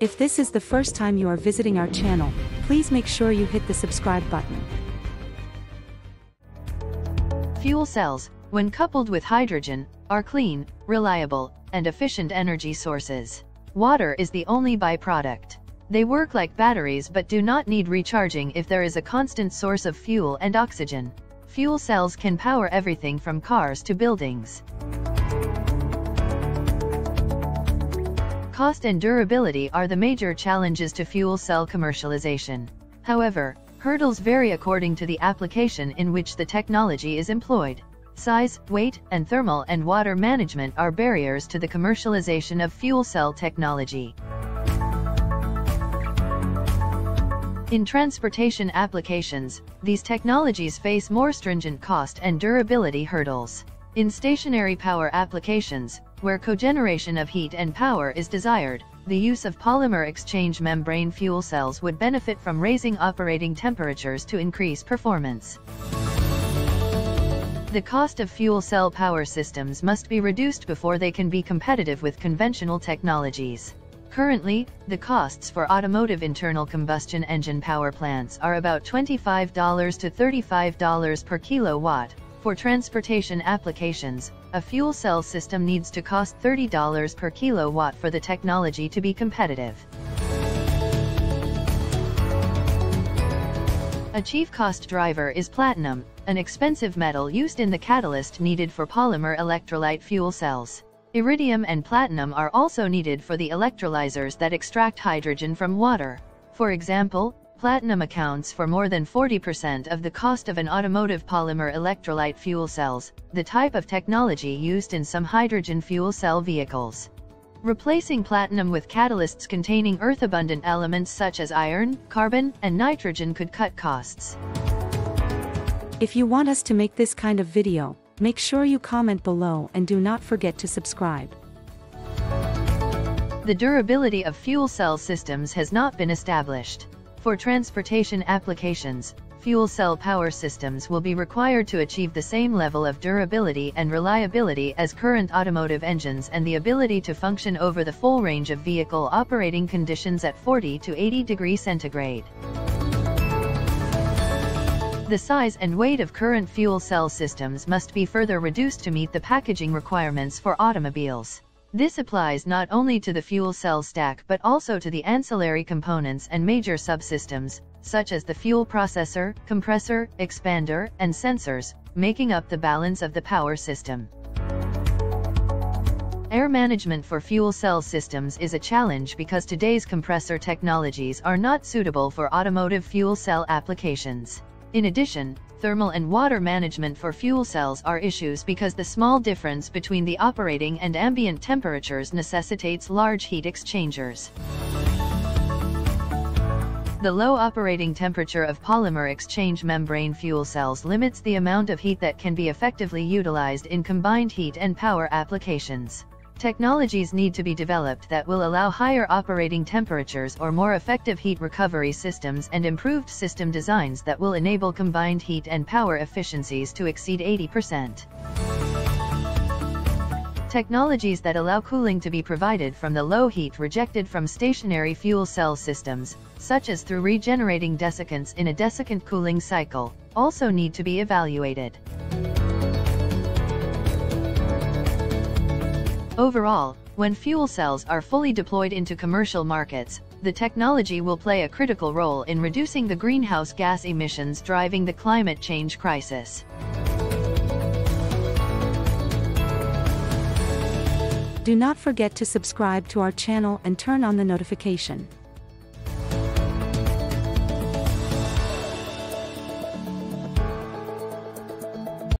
If this is the first time you are visiting our channel, please make sure you hit the subscribe button. Fuel cells, when coupled with hydrogen, are clean, reliable, and efficient energy sources. Water is the only byproduct. They work like batteries but do not need recharging if there is a constant source of fuel and oxygen. Fuel cells can power everything from cars to buildings. Cost and durability are the major challenges to fuel cell commercialization. However, hurdles vary according to the application in which the technology is employed. Size, weight, and thermal and water management are barriers to the commercialization of fuel cell technology. In transportation applications, these technologies face more stringent cost and durability hurdles. In stationary power applications, where cogeneration of heat and power is desired, the use of polymer exchange membrane fuel cells would benefit from raising operating temperatures to increase performance. The cost of fuel cell power systems must be reduced before they can be competitive with conventional technologies. Currently, the costs for automotive internal combustion engine power plants are about $25 to $35 per kilowatt, for transportation applications, a fuel cell system needs to cost $30 per kilowatt for the technology to be competitive. A chief cost driver is platinum, an expensive metal used in the catalyst needed for polymer electrolyte fuel cells. Iridium and platinum are also needed for the electrolyzers that extract hydrogen from water. For example, Platinum accounts for more than 40% of the cost of an automotive polymer electrolyte fuel cells, the type of technology used in some hydrogen fuel cell vehicles. Replacing platinum with catalysts containing earth-abundant elements such as iron, carbon, and nitrogen could cut costs. If you want us to make this kind of video, make sure you comment below and do not forget to subscribe. The durability of fuel cell systems has not been established. For transportation applications, fuel cell power systems will be required to achieve the same level of durability and reliability as current automotive engines and the ability to function over the full range of vehicle operating conditions at 40 to 80 degrees centigrade. The size and weight of current fuel cell systems must be further reduced to meet the packaging requirements for automobiles. This applies not only to the fuel cell stack but also to the ancillary components and major subsystems, such as the fuel processor, compressor, expander, and sensors, making up the balance of the power system. Air management for fuel cell systems is a challenge because today's compressor technologies are not suitable for automotive fuel cell applications. In addition, thermal and water management for fuel cells are issues because the small difference between the operating and ambient temperatures necessitates large heat exchangers. The low operating temperature of polymer exchange membrane fuel cells limits the amount of heat that can be effectively utilized in combined heat and power applications. Technologies need to be developed that will allow higher operating temperatures or more effective heat recovery systems and improved system designs that will enable combined heat and power efficiencies to exceed 80%. Technologies that allow cooling to be provided from the low heat rejected from stationary fuel cell systems, such as through regenerating desiccants in a desiccant cooling cycle, also need to be evaluated. Overall, when fuel cells are fully deployed into commercial markets, the technology will play a critical role in reducing the greenhouse gas emissions driving the climate change crisis. Do not forget to subscribe to our channel and turn on the notification.